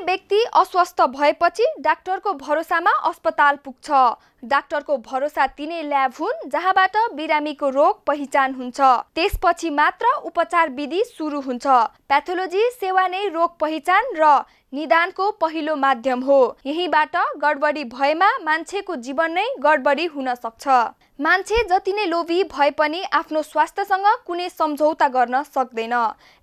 व्यक्ति अस्वस्थ भएपछि डाक्टरको भरोसामा अस्पताल पुग्छ। डाक्टरको भरोसा तिनै ल्याब हुन् जहाँबाट बिरामीको रोग पहिचान हुन्छ। त्यसपछि मात्र उपचार विधि सुरु हुन्छ। प्याथोलोजी सेवा नै रोग पहिचान र निदानको पहिलो माध्यम हो। यहीँबाट गडबडी भएमा मान्छेको जीवन नै गडबडी हुन सक्छ। मान्छे जति नै लोभी भए पनि आफ्नो स्वास्थ्यसँग कुनै सम्झौता गर्न सक्दैन।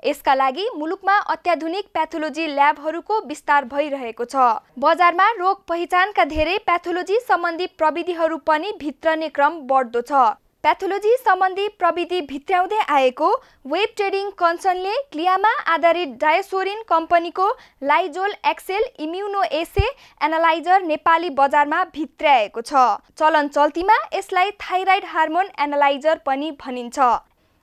यसका लागि मुलुकमा अत्याधुनिक प्याथोलोजी ल्याबहरूको विस्तार भइरहेको छ। बजारमा रोग पहिचानका धेरै प्याथोलोजी सम्बन्धी प्रविधिहरू पनि भित्रने क्रम बढ्दो छ। प्याथोलोजी सम्बन्धी प्रविधि भित्र्याउँदै आएको वेब ट्रेडिङ कन्सर्नले क्लियामा आधारित डायसोरिन कम्पनीको Liaison XL immuno assay analyser Nepali बजारमा भित्र्याएको छ। चलन चल्तीमा यसलाई थाइराइड हार्मोन एनालाइजर पनि भनिन्छ।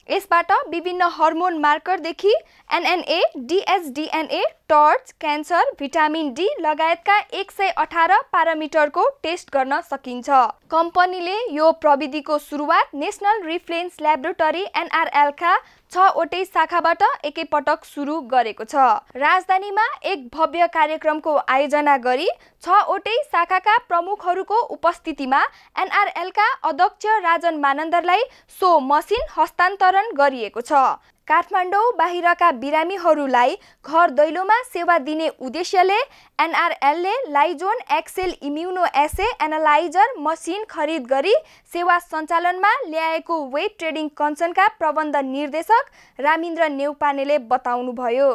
यसबाट विभिन्न हर्मोन मार्करदेखि NNA dsDNA TORCH cancer vitamin D लगायतका एक सय अठार पारामिटरको टेस्ट गर्न सकिन्छ। कम्पनीले यो प्रविधिको सुरुवात नेसनल रिफरेन्स ल्याबोरेटरी एनआरएलका छवटै शाखाबाट एकैपटक सुरु गरेको छ। राजधानीमा एक भव्य कार्यक्रमको आयोजना गरी छवटै शाखाका प्रमुखहरूको उपस्थितिमा एनआरएलका अध्यक्ष राजन मानन्दरलाई सो मसिन हस्तान्तरण गरिएको छ। काठमाडौँ बाहिरका बिरामीहरूलाई घर दैलोमा सेवा दिने उद्देश्यले एनआरएलले Liaison XL immunoassay analyser machine खरिद गरी सेवा सञ्चालनमा ल्याएको वेट ट्रेडिङ कन्सर्नका प्रबन्ध निर्देशक रामिन्द्र नेउपानेले बताउनुभयो।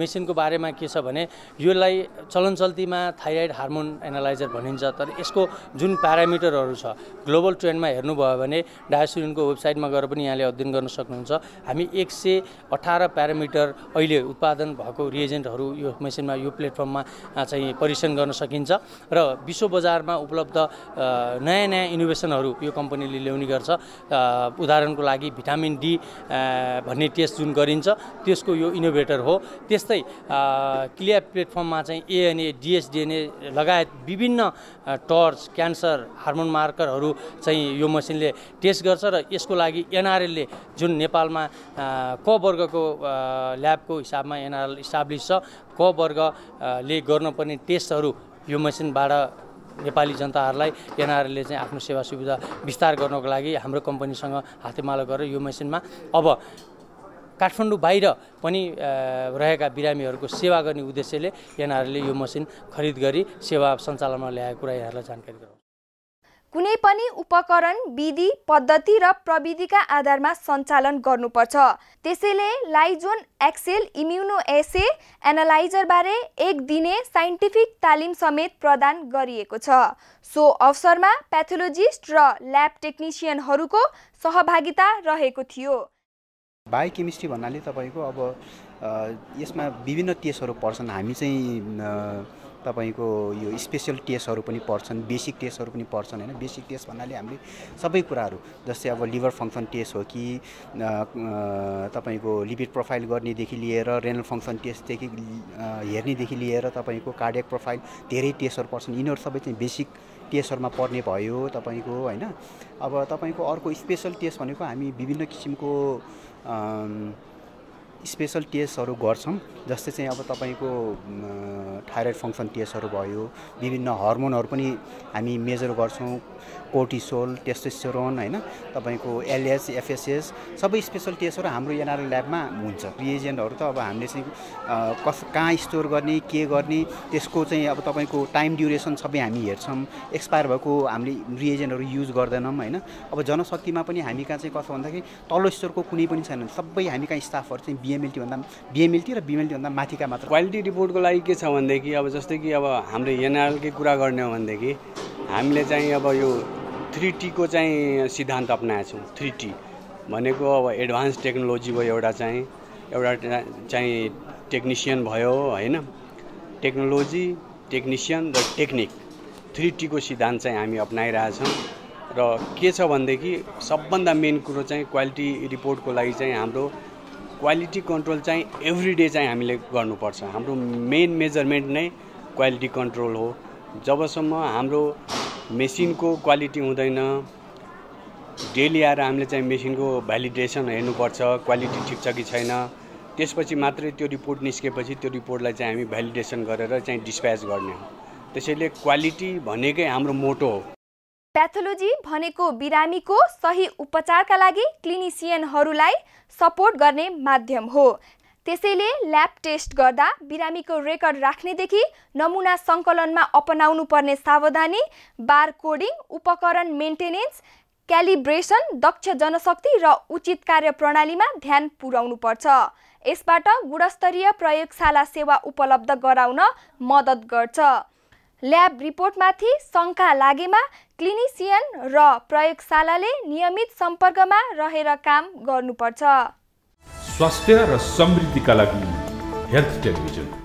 मेसिनको बारेमा के छ भने यसलाई चलन चल्तीमा थाइराइड हार्मोन एनालाइजर भनिन्छ तर यसको जुन प्यारामिटरहरू छ ग्लोबल ट्रेन्डमा हेर्नुभयो भने डायोसुरिनको वेबसाइटमा गएर पनि यहाँले अध्ययन गर्न सक्नुहुन्छ। हामी एक सय अठार प्यारामिटर अहिले उत्पादन भएको रिएजेन्टहरू यो मेसिनमा यो प्लेटफर्ममा चाहिँ परीक्षण गर्न सकिन्छ र विश्व बजारमा उपलब्ध नयाँ नयाँ इनोभेसनहरू यो कम्पनीले ल्याउने गर्छ। उदाहरणको लागि भिटामिन डी भन्ने टेस्ट जुन गरिन्छ त्यसको यो इनोभेटर हो। त्यस त्यस्तै क्लियर प्लेटफर्ममा चाहिँ एएनए डिएसडिएनए लगायत विभिन्न टर्च क्यान्सर हार्मोन मार्करहरू चाहिँ यो मसिनले टेस्ट गर्छ र यसको लागि एनआरएलले जुन नेपालमा क वर्गको ल्याबको हिसाबमा एनआरएल इस्टाब्लिस छ क वर्गले गर्नुपर्ने टेस्टहरू यो मसिनबाट नेपाली जनताहरूलाई एनआरएलले चाहिँ आफ्नो सेवा सुविधा विस्तार गर्नको लागि हाम्रो कम्पनीसँग हातेमालो गरेर यो मेसिनमा अब काठमाडौँ बाहिर पनि रहेका बिरामीहरूको सेवा गर्ने उद्देश्यले एनआरले यो मसिन खरिद गरी सेवा सञ्चालनमा ल्याएको कुरा यहाँलाई जानकारी गराउँछ। कुनै पनि उपकरण विधि पद्धति र प्रविधिका आधारमा सञ्चालन गर्नुपर्छ। त्यसैले लाइजोन एक्सेल इम्युनो एसे एनालाइजरबारे एक दिने साइन्टिफिक तालिम समेत प्रदान गरिएको छ। सो अवसरमा प्याथोलोजिस्ट र ल्याब टेक्निसियनहरूको सहभागिता रहेको थियो। बायोकेमिस्ट्री भन्नाले तपाईँको अब यसमा विभिन्न टेस्टहरू पर्छन्। हामी चाहिँ तपाईँको यो स्पेसल टेस्टहरू पनि पर्छन् बेसिक टेस्टहरू पनि पर्छन् होइन? बेसिक टेस्ट भन्नाले हामीले सबै कुराहरू जस्तै अब लिभर फङ्सन टेस्ट हो कि तपाईँको लिपिड प्रोफाइल गर्नेदेखि लिएर रेनल फङ्सन टेस्टदेखि हेर्नेदेखि लिएर तपाईँको कार्डियक प्रोफाइल धेरै टेस्टहरू पर्छन्। यिनीहरू सबै चाहिँ बेसिक टेस्टहरूमा पर्ने भयो तपाईँको होइन? अब तपाईँको अर्को स्पेसल टेस्ट भनेको हामी विभिन्न किसिमको Um, स्पेसल टेस्टहरू गर्छौँ जस्तै चाहिँ अब तपाईँको थाइरोइड फङ्सन टेस्टहरू भयो विभिन्न हर्मोनहरू पनि हामी मेजर गर्छौँ कोर्टिसोल टेस्टोस्टेरोन होइन तपाईँको एलएस एफएसएस सबै स्पेसल टेस्टहरू हाम्रो एनआरएल ल्याबमा हुन्छ। रिएजेन्टहरू त अब हामीले चाहिँ कस कहाँ स्टोर गर्ने के गर्ने त्यसको चाहिँ अब तपाईँको टाइम ड्युरेसन सबै हामी हेर्छौँ एक्सपायर भएको हामीले रिएजेन्टहरू युज गर्दैनौँ होइन। अब जनशक्तिमा पनि हामी कहाँ चाहिँ कस्तो भन्दाखेरि तल्लो स्टोरको कुनै पनि छैन सबै हामी कहाँ स्टाफहरू चाहिँ बिएमएलटी भन्दा बिएमएलटी र बिएमएलटी भन्दा माथिका मात्र। क्वालिटी रिपोर्टको लागि के छ भनेदेखि अब जस्तै कि अब हाम्रो एनआरएलकै कुरा गर्ने हो भनेदेखि हामीले चाहिँ अब यो थ्री टीको चाहिँ सिद्धान्त अप्नाएको छौँ थ्री टी भनेको अब एडभान्स टेक्नोलोजी भयो एउटा चाहिँ एउटा चाहिँ टेक्निसियन भयो होइन? टेक्नोलोजी टेक्निसियन र टेक्निक थ्री टीको सिद्धान्त चाहिँ हामी अप्नाइरहेछौँ र के छ भनेदेखि सबभन्दा मेन कुरो चाहिँ क्वालिटी रिपोर्टको लागि चाहिँ हाम्रो क्वालिटी कन्ट्रोल चाहिँ एभ्री डे चाहिँ हामीले गर्नुपर्छ। हाम्रो मेन मेजरमेन्ट नै क्वालिटी कन्ट्रोल हो। जबसम्म हाम्रो मेसिनको क्वालिटी हुँदैन डेली आएर हामीले चाहिँ मेसिनको भ्यालिडेसन हेर्नुपर्छ क्वालिटी ठिक छ कि छैन। त्यसपछि मात्रै त्यो रिपोर्ट निस्केपछि त्यो रिपोर्टलाई चाहिँ हामी भ्यालिडेसन गरेर चाहिँ डिस्प्याच गर्ने हो। त्यसैले क्वालिटी भनेकै हाम्रो मोटो हो। प्याथोलोजी भनेको बिरामीको सही उपचारका लागि क्लिनिसियनहरूलाई सपोर्ट गर्ने माध्यम हो। त्यसैले ल्याब टेस्ट गर्दा बिरामीको रेकर्ड राख्नेदेखि नमुना सङ्कलनमा अपनाउनु पर्ने सावधानी बार कोडिङ उपकरण मेन्टेनेन्स क्यालिब्रेसन दक्ष जनशक्ति र उचित कार्य प्रणालीमा ध्यान पुर्याउनुपर्छ। यसबाट गुणस्तरीय प्रयोगशाला सेवा उपलब्ध गराउन मद्दत गर्छ। ल्याब रिपोर्टमाथि शङ्का लागेमा क्लिनिसियन र प्रयोगशालाले नियमित सम्पर्कमा रहेर काम गर्नुपर्छ। स्वास्थ्य र समृद्धिका लागि हेल्थ टेलिभिजन।